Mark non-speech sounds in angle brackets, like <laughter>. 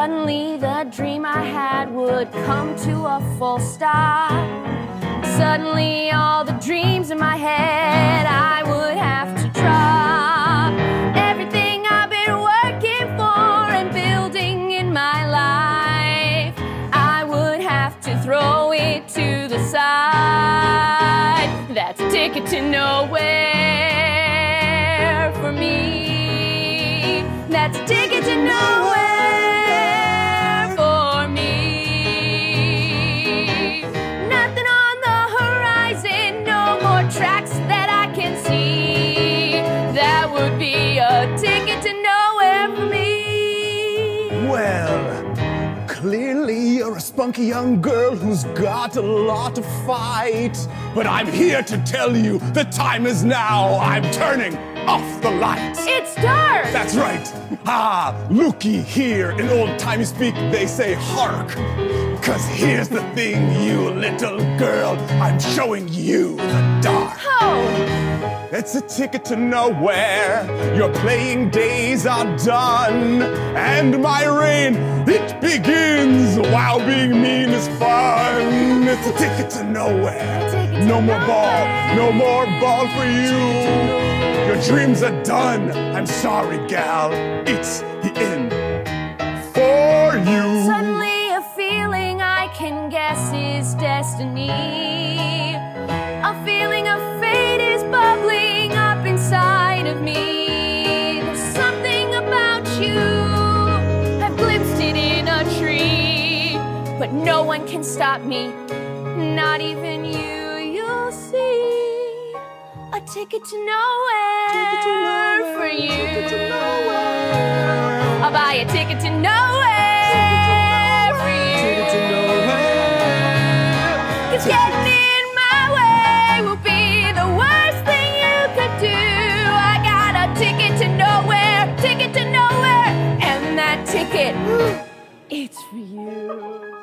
Suddenly, the dream I had would come to a full stop. Suddenly, all the dreams in my head I would have to drop. Everything I've been working for and building in my life, I would have to throw it to the side. That's a ticket to nowhere for me. That's a ticket to nowhere tracks that I can see. That would be a ticket to nowhere for me. Well, clearly you're a spunky young girl who's got a lot to fight. But I'm here to tell you the time is now. I'm turning off the lights. It's dark. That's right. Ah, looky here. In old timey speak, they say hark. Cause here's the thing, you little girl. I'm showing you the dark. Oh, It's a ticket to nowhere. Your playing days are done. And my reign, ticket to nowhere. No more ball, no more ball for you. Your dreams are done. I'm sorry, gal. It's the end for you. suddenly a feeling I can guess is destiny. A feeling of fate is bubbling up inside of me. There's something about you. I've glimpsed it in a tree. But no one can stop me, not even you. You'll see a ticket to nowhere, for you. I'll buy a ticket to nowhere for you. Cause getting in my way will be the worst thing you could do. I got a ticket to nowhere, ticket to nowhere, and that ticket, <gasps> it's for you.